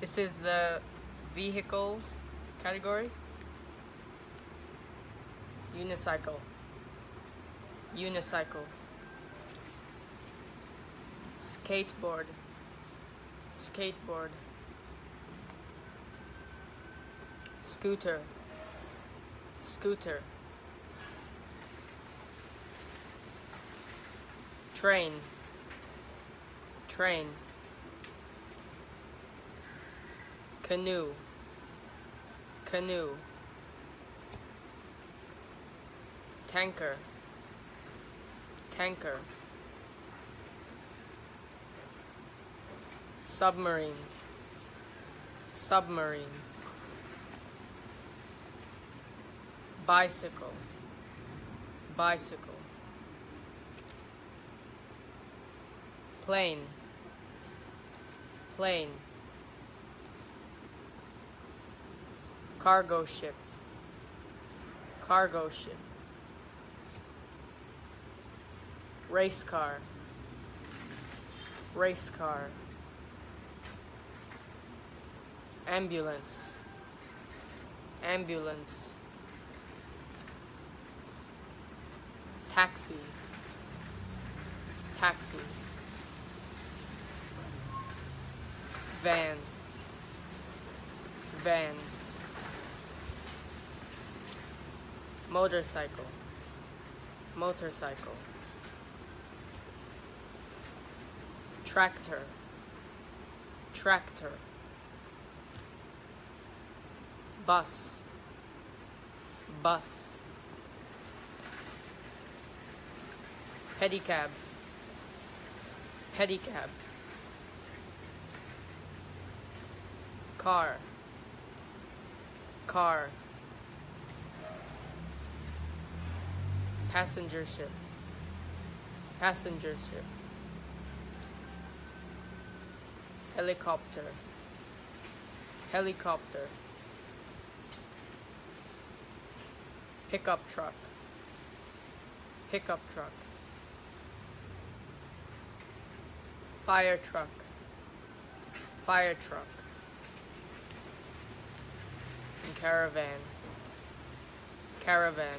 This is the vehicles category. Unicycle. Unicycle. Skateboard. Skateboard. Scooter. Scooter. Train. Train. Canoe. Canoe. Tanker. Tanker. Submarine. Submarine. Bicycle. Bicycle. Plane. Plane. Cargo ship. Cargo ship. Race car. Race car. Ambulance. Ambulance. Taxi. Taxi. Van. Van. Motorcycle. Motorcycle. Tractor. Tractor. Bus. Bus. Pedicab. Pedicab. Car. Car. Passenger ship. Passenger ship. Helicopter. Helicopter. Pickup truck. Pickup truck. Fire truck. Fire truck. And caravan. Caravan.